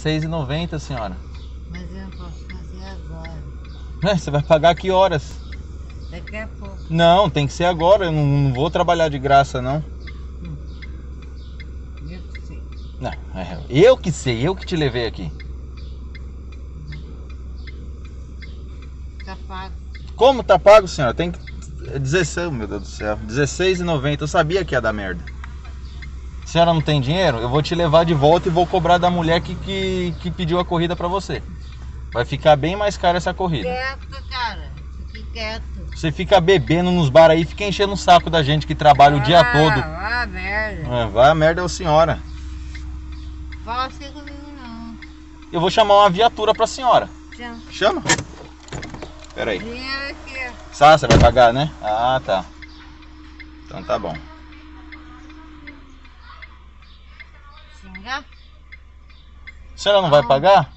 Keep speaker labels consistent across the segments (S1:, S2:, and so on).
S1: 6,90 senhora.
S2: Mas eu não posso fazer agora.
S1: É, você vai pagar que horas?
S2: Daqui a pouco.
S1: Não, tem que ser agora. Eu não, não vou trabalhar de graça, não.
S2: Eu sei.
S1: Não, é, eu que sei, eu que te levei aqui.
S2: Tá pago.
S1: Como tá pago, senhora? Tem que. é 16, meu Deus do céu. 16,90. Eu sabia que ia dar merda. A senhora não tem dinheiro? Eu vou te levar de volta e vou cobrar da mulher que, que, que pediu a corrida pra você. Vai ficar bem mais cara essa corrida.
S2: Quieto, cara. Fique quieto.
S1: Você fica bebendo nos bar aí, fica enchendo o saco da gente que trabalha o dia
S2: Ah,
S1: todo.
S2: Ah, merda.
S1: É, vai a merda é o senhora.
S2: Fala assim comigo não.
S1: Eu vou chamar uma viatura pra senhora.
S2: Chama.
S1: Chama. Pera aí.
S2: Dinheiro aqui.
S1: Sá, você vai pagar, né? Ah, tá. Então tá bom.
S2: Xingar?
S1: A senhora não vai pagar?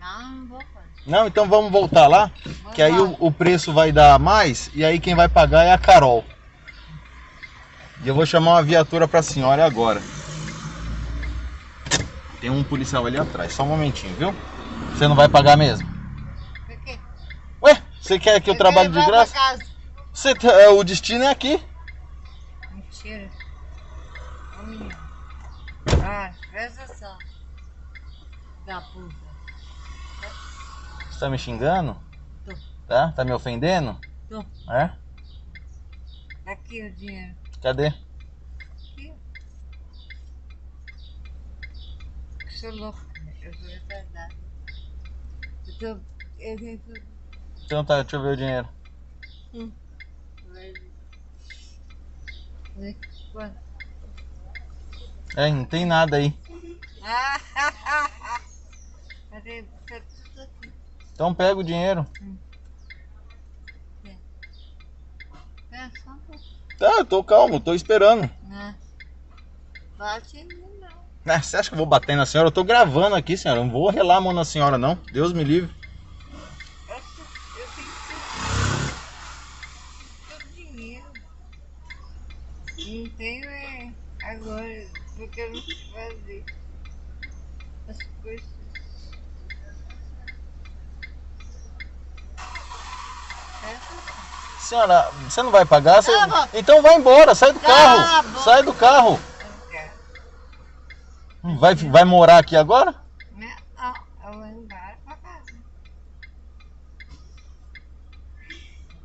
S2: Não, não vou fazer.
S1: Não, então vamos voltar lá. Que aí o, o preço vai dar mais e aí quem vai pagar é a Carol. E eu vou chamar uma viatura pra senhora agora. Tem um policial ali atrás, só um momentinho, viu? Você não vai pagar mesmo?
S2: Por quê?
S1: Ué, você quer que eu trabalhe de graça?
S2: casa.
S1: Você, tá- é, o destino é aqui.
S2: Mentira. Ah, atenção. Da puta.
S1: Você tá me xingando?
S2: Tô.
S1: Tá? Tá me ofendendo?
S2: Tô.
S1: É?
S2: Aqui o dinheiro.
S1: Cadê?
S2: Aqui. Eu sou louco. Eu sou retardado. Eu tô. Eu tenho tudo.
S1: Então tá, deixa eu ver o dinheiro.
S2: Vai. Vai. Quanto?
S1: É, não tem nada aí. Então pega o dinheiro.
S2: É um.
S1: Tá, eu tô calmo, tô esperando.
S2: Né? Bate em mim, não.
S1: Ah, você acha que eu vou bater na senhora? Eu tô gravando aqui, senhora. Eu Não vou relar a mão na senhora, não. Deus me livre.
S2: Eu tenho que ter todo dinheiro. Não tenho é agora, não sei fazer as coisas. É,
S1: Senhora, você não vai pagar? Você-
S2: boca.
S1: Então vai embora, sai do
S2: a
S1: carro. Sai do carro.
S2: não.
S1: Vai, vai morar aqui agora?
S2: Né? Não, eu vou embora pra casa.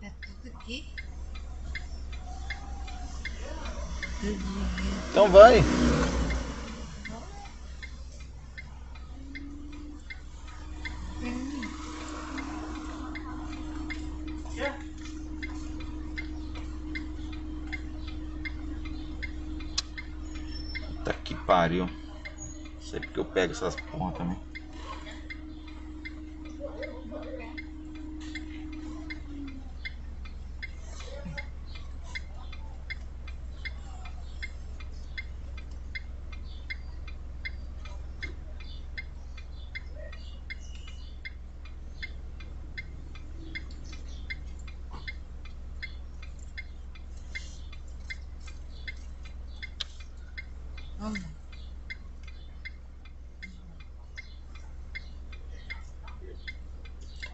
S2: Tá tudo aqui. Tudo dinheiro.
S1: Então vai. Puta que pariu. Sei porque eu pego essas porra também.
S2: Vamos.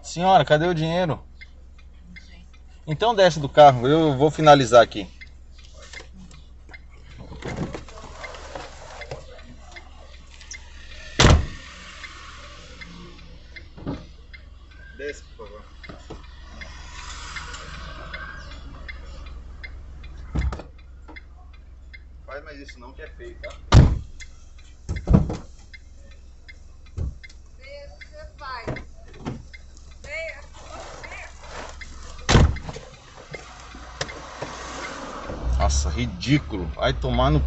S1: Senhora, cadê o dinheiro?
S2: Não sei.
S1: Então desce do carro, eu vou finalizar aqui. Desce, por favor. Faz mais isso não que é feio, tá?
S2: Venha, você faz.
S1: Ridículo. Vai tomar no